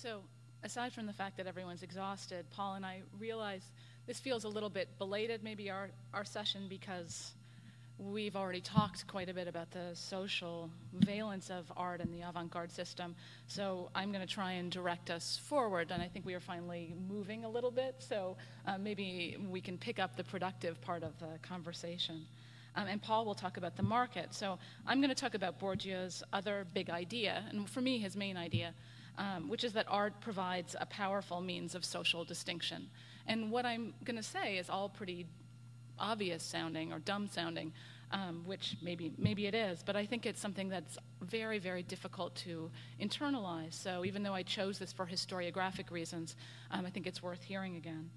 So, aside from the fact that everyone's exhausted, Paul and I realize this feels a little bit belated, maybe our, our session, because we've already talked quite a bit about the social valence of art and the avant garde system. So, I'm going to try and direct us forward, and I think we are finally moving a little bit. So, uh, maybe we can pick up the productive part of the conversation. Um, and Paul will talk about the market. So I'm going to talk about Bourdieu's other big idea, and for me, his main idea, um, which is that art provides a powerful means of social distinction. And what I'm going to say is all pretty obvious sounding or dumb sounding, um, which maybe maybe it is, but I think it's something that's very very difficult to internalize. So even though I chose this for historiographic reasons, um, I think it's worth hearing again.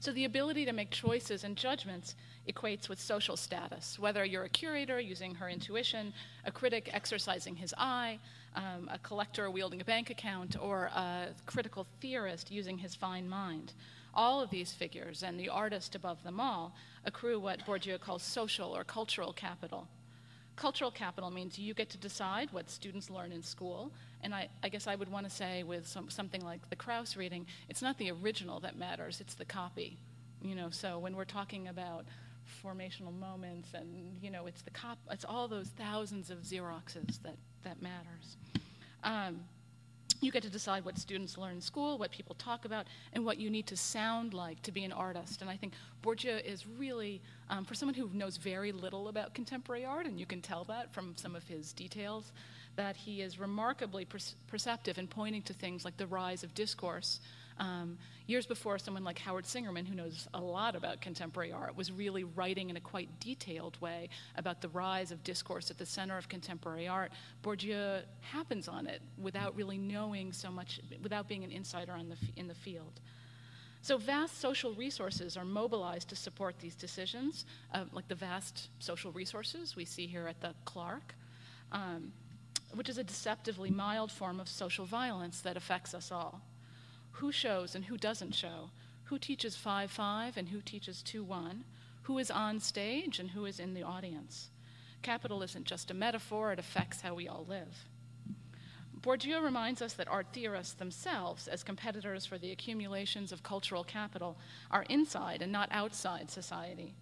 So the ability to make choices and judgments equates with social status, whether you're a curator using her intuition, a critic exercising his eye, um, a collector wielding a bank account, or a critical theorist using his fine mind. All of these figures, and the artist above them all, accrue what Bourdieu calls social or cultural capital. Cultural capital means you get to decide what students learn in school, and I, I guess I would want to say with some, something like the Krauss reading, it's not the original that matters, it's the copy. You know, so when we're talking about formational moments and you know it's the cop it's all those thousands of xeroxes that that matters. Um, you get to decide what students learn in school what people talk about and what you need to sound like to be an artist. And i think Bourdieu is really um, for someone who knows very little about contemporary art and you can tell that from some of his details that he is remarkably per- perceptive in pointing to things like the rise of discourse um, years before, someone like Howard Singerman, who knows a lot about contemporary art, was really writing in a quite detailed way about the rise of discourse at the center of contemporary art. Bourdieu happens on it without really knowing so much, without being an insider the, in the field. So vast social resources are mobilized to support these decisions, uh, like the vast social resources we see here at the Clark, um, which is a deceptively mild form of social violence that affects us all who shows and who doesn't show, who teaches 5 5 and who teaches 2 1, who is on stage and who is in the audience. Capital isn't just a metaphor, it affects how we all live. Bourdieu reminds us that art theorists themselves, as competitors for the accumulations of cultural capital, are inside and not outside society.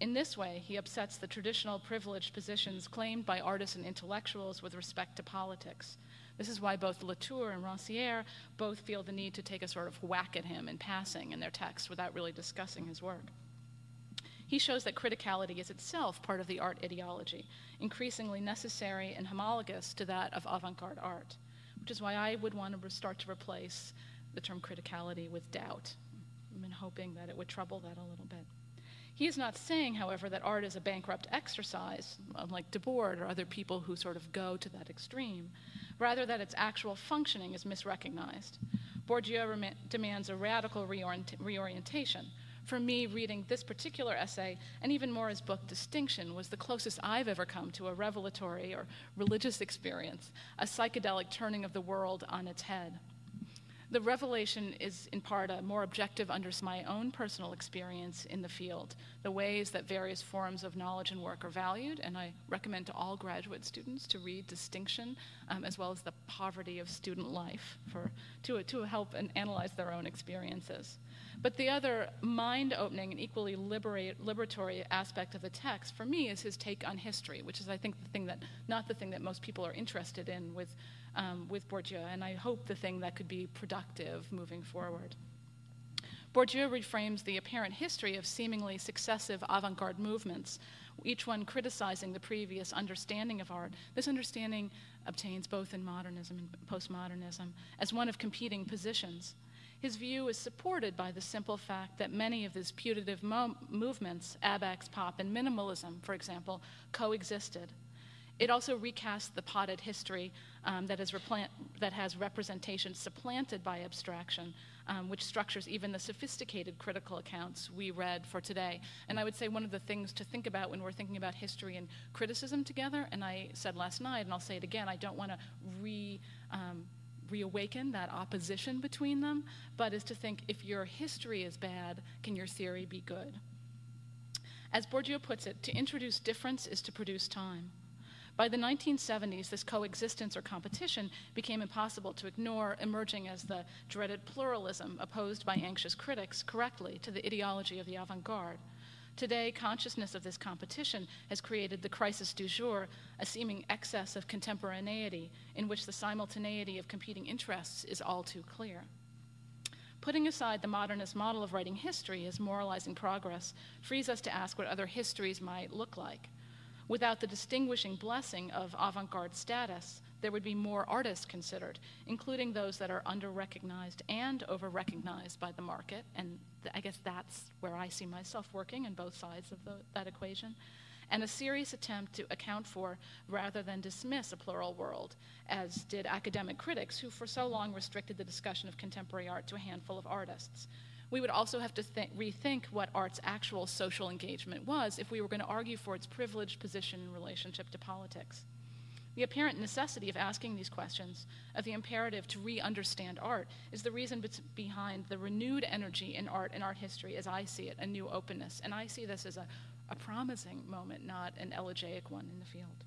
In this way, he upsets the traditional privileged positions claimed by artists and intellectuals with respect to politics. This is why both Latour and Rancière both feel the need to take a sort of whack at him in passing in their texts without really discussing his work. He shows that criticality is itself part of the art ideology, increasingly necessary and homologous to that of avant garde art, which is why I would want to start to replace the term criticality with doubt. I've been hoping that it would trouble that a little bit. He is not saying, however, that art is a bankrupt exercise, like Debord or other people who sort of go to that extreme, rather that its actual functioning is misrecognized. Bourdieu demands a radical reorient- reorientation. For me, reading this particular essay, and even more his book Distinction, was the closest I've ever come to a revelatory or religious experience, a psychedelic turning of the world on its head. The revelation is in part a more objective under my own personal experience in the field, the ways that various forms of knowledge and work are valued, and I recommend to all graduate students to read Distinction um, as well as The Poverty of Student Life for, to, to help and analyze their own experiences. But the other mind opening and equally liberate, liberatory aspect of the text for me is his take on history, which is, I think, the thing that, not the thing that most people are interested in with um, with Bourdieu, and I hope the thing that could be productive moving forward. Bourdieu reframes the apparent history of seemingly successive avant garde movements, each one criticizing the previous understanding of art. This understanding obtains both in modernism and postmodernism as one of competing positions. His view is supported by the simple fact that many of these putative mo- movements, abex, pop, and minimalism, for example, coexisted. It also recasts the potted history um, that, is replant, that has representation supplanted by abstraction, um, which structures even the sophisticated critical accounts we read for today. And I would say one of the things to think about when we're thinking about history and criticism together, and I said last night, and I'll say it again, I don't want to re. Um, reawaken that opposition between them, but is to think if your history is bad, can your theory be good? As Bourdieu puts it, to introduce difference is to produce time. By the 1970s, this coexistence or competition became impossible to ignore, emerging as the dreaded pluralism opposed by anxious critics correctly to the ideology of the avant garde. Today, consciousness of this competition has created the crisis du jour, a seeming excess of contemporaneity in which the simultaneity of competing interests is all too clear. Putting aside the modernist model of writing history as moralizing progress frees us to ask what other histories might look like. Without the distinguishing blessing of avant garde status, there would be more artists considered, including those that are under recognized and over recognized by the market. And I guess that's where I see myself working in both sides of the, that equation. And a serious attempt to account for rather than dismiss a plural world, as did academic critics who for so long restricted the discussion of contemporary art to a handful of artists. We would also have to th- rethink what art's actual social engagement was if we were going to argue for its privileged position in relationship to politics. The apparent necessity of asking these questions, of the imperative to re understand art, is the reason behind the renewed energy in art and art history as I see it, a new openness. And I see this as a, a promising moment, not an elegiac one in the field.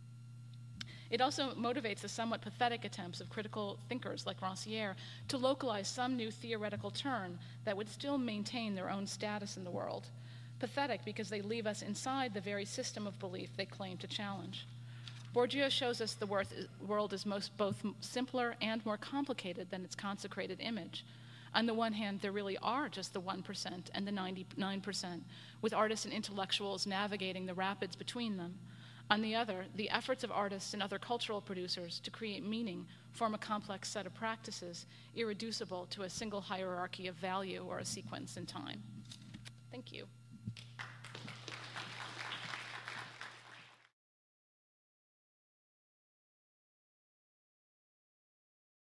It also motivates the somewhat pathetic attempts of critical thinkers like Rancière to localize some new theoretical turn that would still maintain their own status in the world. Pathetic because they leave us inside the very system of belief they claim to challenge. Bourdieu shows us the world is most both simpler and more complicated than its consecrated image. On the one hand, there really are just the 1% and the 99%, with artists and intellectuals navigating the rapids between them. On the other, the efforts of artists and other cultural producers to create meaning form a complex set of practices, irreducible to a single hierarchy of value or a sequence in time. Thank you.